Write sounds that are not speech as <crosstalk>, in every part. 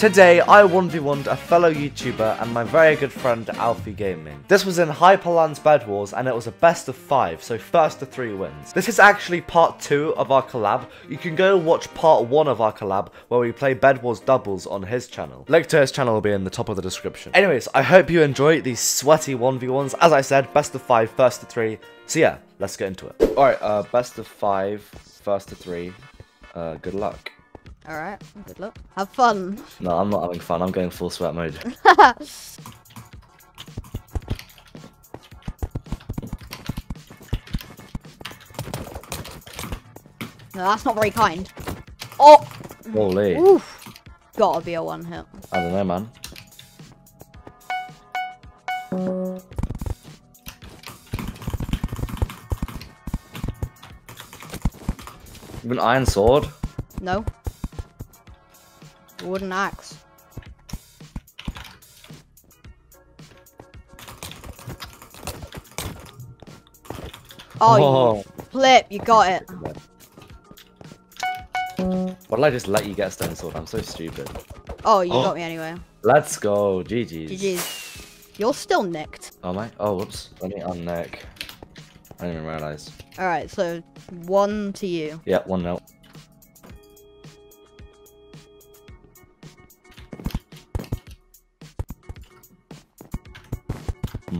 Today, I 1v1'd a fellow YouTuber and my very good friend Alfie Gaming. This was in Hyperland's Bed Wars and it was a best of 5, so first to 3 wins. This is actually part 2 of our collab. You can go watch part 1 of our collab where we play Bed Wars doubles on his channel. Link to his channel will be in the top of the description. Anyways, I hope you enjoy these sweaty 1v1s. As I said, best of 5, first to 3. So yeah, let's get into it. Alright, uh, best of 5, first to 3. Uh, good luck. Alright, good luck. Have fun. No, I'm not having fun. I'm going full sweat mode. <laughs> No, that's not very kind. Oh! Holy. Oof. Gotta be a one hit. I don't know, man. You an iron sword? No. Wooden axe. Oh, you flip, you got it. Why did I just let you get a stone sword? I'm so stupid. Oh, you Oh. got me anyway. Let's go. GG's. GG's. You're still nicked. Oh my. Oh, whoops. Let me unnick. I didn't even realize. Alright, so one to you. Yeah, one note.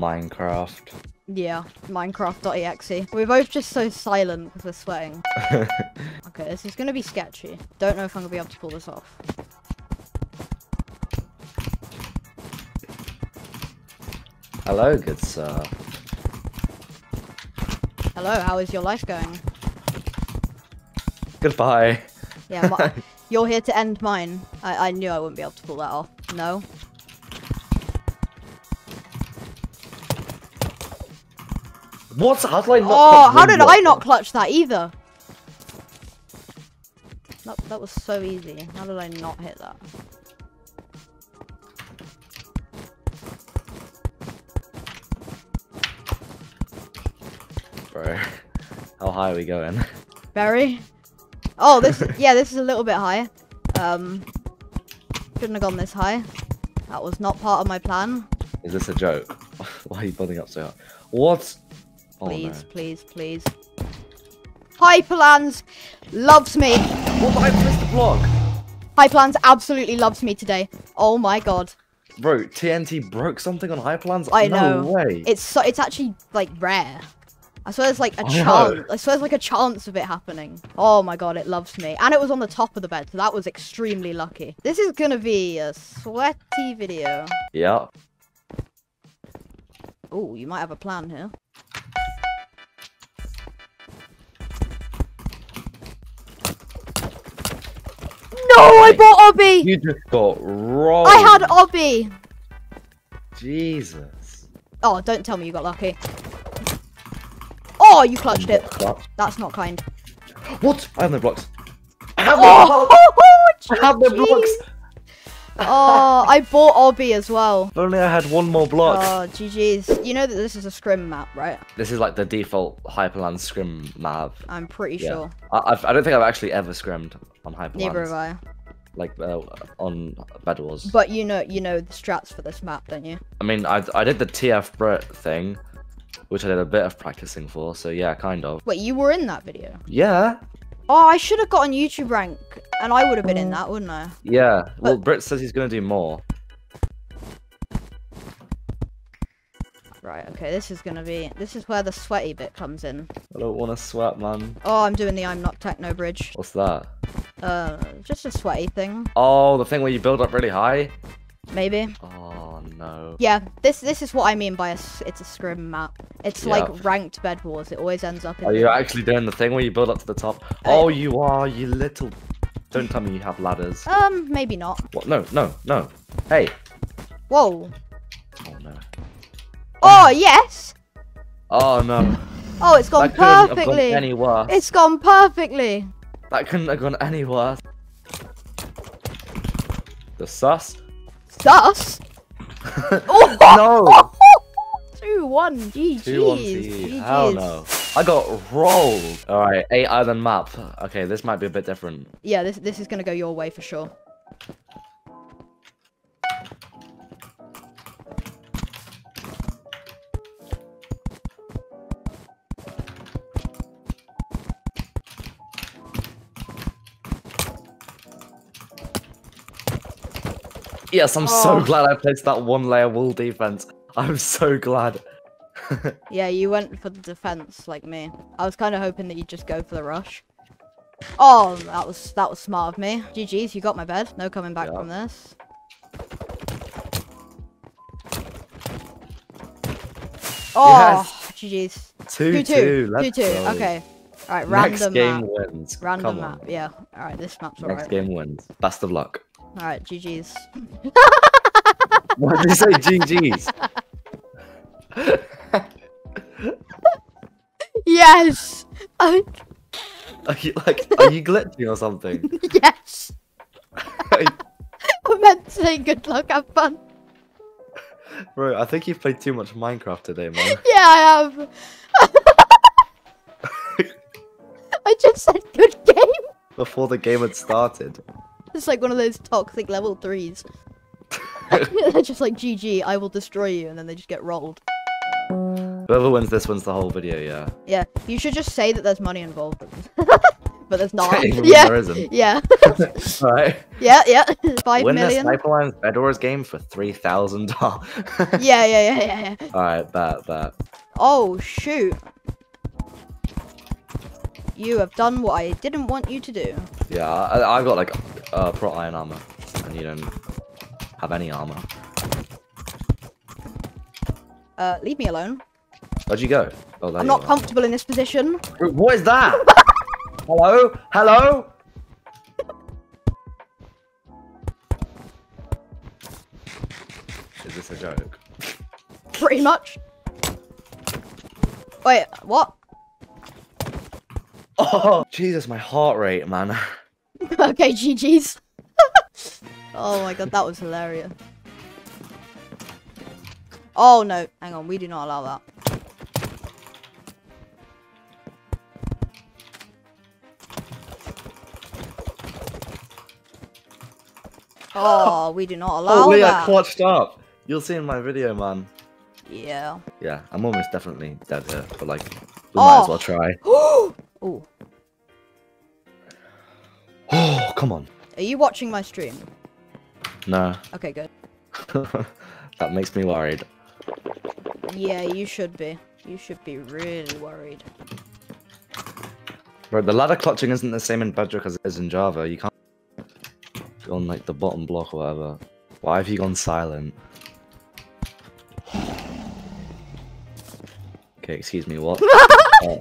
Minecraft. Yeah, Minecraft.exe. We're both just so silent because we're sweating. <laughs> Okay, this is gonna be sketchy. Don't know if I'm gonna be able to pull this off. Hello, good sir. Hello, how is your life going? Goodbye. Yeah, <laughs> you're here to end mine. I, I knew I wouldn't be able to pull that off. No? What? How did I not? Oh, clutch how did? I not clutch that either? That, that was so easy. How did I not hit that? Bro, <laughs> how high are we going? Very? Oh, this, <laughs> yeah, this is a little bit high. Um, shouldn't have gone this high. That was not part of my plan. Is this a joke? <laughs> Why are you building up so high? What? Oh Please, no. please, please. Hyperlands loves me. What? I pressed the block. Hyperlands absolutely loves me today. Oh my god. Bro, TNT broke something on Hyperlands? I no know. way. It's so it's actually like rare. I swear there's like a <laughs> I chance. I swear there's like a chance of it happening. Oh my god, it loves me. And it was on the top of the bed, so that was extremely lucky. This is gonna be a sweaty video. Yeah. Oh, you might have a plan here. Oh, I bought Obby! You just got rolled. I had Obby! Jesus. Oh, don't tell me you got lucky. Oh, you clutched it. What? That's not kind. What? I have no blocks. I have no oh, blocks. <laughs> Oh, I have no blocks. oh, I bought Obby as well. If only I had one more block. Oh, GG's. You know that this is a scrim map, right? This is like the default Hyperland scrim map. I'm pretty Yeah. sure. I, I've, I don't think I've actually ever scrimmed on Hyperland. Neither have I. Like uh, on Bed Wars. But you know, you know the strats for this map, don't you? I mean, I, I did the TF Brit thing, which I did a bit of practicing for, so yeah, kind of. Wait, you were in that video? Yeah, Oh, I should have gotten YouTube rank, and I would have been in that, wouldn't I? yeah. Well, Brit says he's gonna do more. Right. Okay. This is gonna be. This is where the sweaty bit comes in. I don't want to sweat, man. Oh, I'm doing the I'm not techno bridge. What's that? Uh, just a sweaty thing, Oh, the thing where you build up really high? maybe. Oh, no. Yeah, this this is what I mean by a it's a scrim map. It's Yeah. like ranked bed wars. It always ends up in. Are you actually doing the thing where you build up to the top? Oh, you are, you little... Don't tell me you have ladders. Um, maybe not. What? No, no, no. Hey. Whoa. Oh, no. Oh yes. Oh, no. Oh, it's gone that couldn't have gone perfectly. any worse. It's gone perfectly. That couldn't have gone any worse. The sus? Sus. <laughs> Oh no! <laughs> Two one. GG's. 2 1 CE. Hell no. I got rolled. Alright, 8 island map. Okay, this might be a bit different. Yeah, this this is gonna go your way for sure. Yes, I'm so Oh. glad I placed that one layer wall defense. I'm so glad. <laughs> Yeah, you went for the defense like me. I was kind of hoping that you'd just go for the rush. Oh, that was that was smart of me. GG's, you got my bed. No coming back Yeah. from this. Oh, GG's. Two, Two two, two. Two two. Okay. All right. Random Next Random uh, game map. wins. Random Come map. on. Yeah. All right. This map's alright. Next alright. game wins. Best of luck. All right. GG's. Why did you say GG's? <laughs> yes. I, Are you like, are you glitching or something? <laughs> yes. <laughs> I meant to say good luck. Have fun. Bro, I think you've played too much Minecraft today, man. Yeah, I have. I just said good game. Before the game had started. It's like one of those toxic level threes. <laughs> They're just like GG, I will destroy you, and then they just get rolled. Whoever wins this wins the whole video, yeah. Yeah, you should just say that there's money involved. <laughs> but there's not. <laughs> Yeah. there isn't. Yeah. Right. yeah, yeah. Five Win the million. Sniper Lines Bed Wars game for three thousand dollars. Yeah, yeah, yeah, yeah, yeah. Alright, bet, bet. Oh shoot. You have done what I didn't want you to do. Yeah, I, I got like uh pro iron armor, and you don't have any armor. Uh, leave me alone. Where'd you go? Oh, I'm you not are. comfortable in this position. What is that? <laughs> Hello? Hello? Is this a joke? Pretty much. Wait, what? <laughs> Oh, Jesus, my heart rate, man. <laughs> <laughs> okay, GG's. <laughs> oh my god, that was hilarious. Oh no, hang on, we do not allow that. Oh, we do not allow oh, that. Holy, I that. clutched up. You'll see in my video, man. Yeah. Yeah, I'm almost definitely dead here, but like, we might as Oh. well try. <gasps> oh, come on. are you watching my stream? No, Okay, good. <laughs> that makes me worried. Yeah, you should be. You should be really worried. Bro, the ladder clutching isn't the same in Bedrock as it is in Java. You can't go on like the bottom block or whatever. Why have you gone silent? <sighs> Okay, excuse me, what? <laughs> Uh,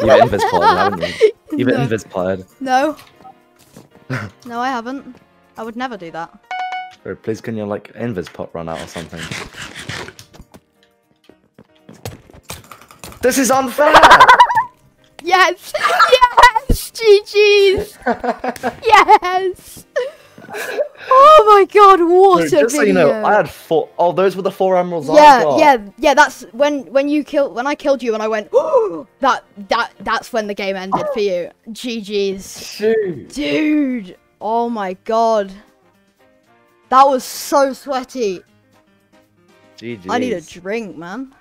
You've invis potted, haven't you? You've No. invis. No. <laughs> no, I haven't. I would never do that. Please can your like invis pot run out or something? This is unfair! <laughs> Yes! Yes! GG's! <laughs> yes! Oh my god, what Bro, a just so you know, I had four. Oh, those were the four emeralds I yeah, got. yeah, yeah. That's when when you killed when I killed you and I went. Oh, <gasps> that that that's when the game ended for you. GG's, Shoot. dude. Oh my god, that was so sweaty. GG. I need a drink, man.